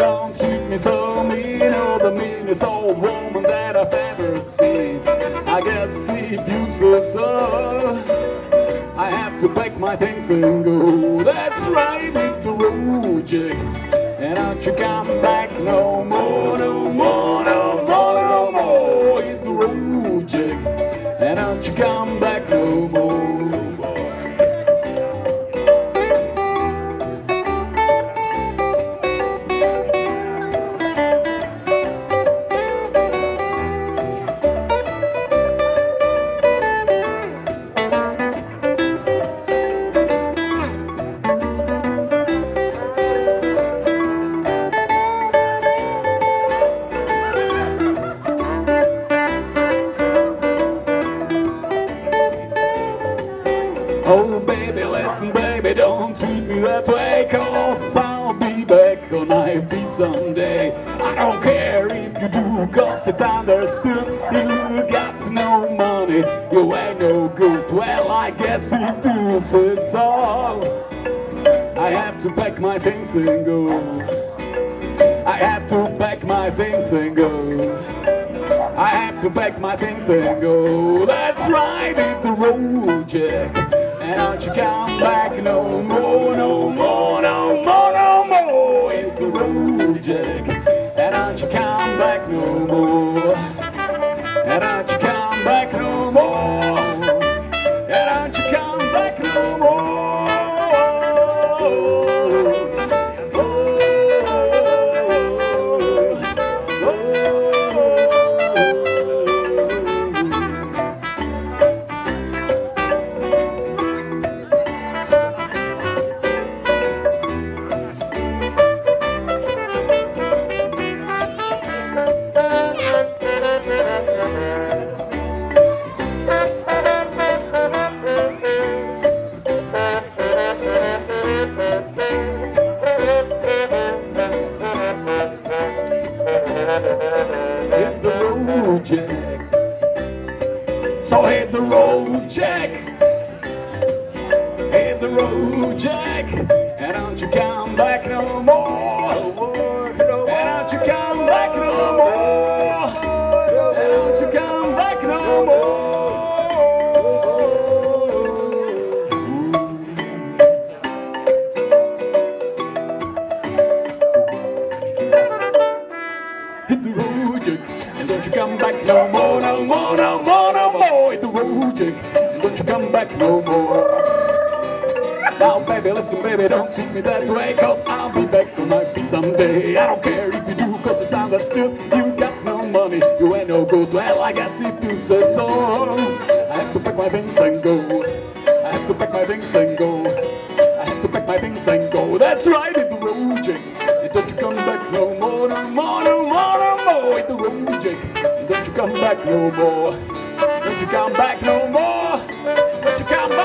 don't treat me so mean. Oh, the meanest old woman that I've ever seen. I guess if you say so, I have to pack my things and go. That's right, road, Jack. And don't you come back no more, no more, no more, no more. The Jack. And don't you come Oh baby, listen baby, don't treat me that way Cause I'll be back on my feet someday. I don't care if you do, cause it's understood. You got no money, you ain't no good. Well, I guess if you say so. I have to pack my things and go. I have to pack my things and go. I have to pack my things and go. That's right, hit the road, Jack. Don't you come back no more, no more, no more, no more. Hit the road, Jack. And don't you come back no more. Jack. So hit the road, Jack. Hit the road, Jack. And don't you come back no more. And don't you come back no more. More, no more, no more. Hit the road, and don't you come back no more. Now, baby, listen, baby, don't treat me that way, cause I'll be back on my feet someday. I don't care if you do, cause it's understood. You got no money, you ain't no good. Well, I guess if you say so, I have to pack my things and go. I have to pack my things and go. I have to pack my things and go. That's right, hit the road. And don't you come back no more, no more, no more, no more. Hit the road, Jack. Don't you come back no more. Don't you come back no more. Don't you come back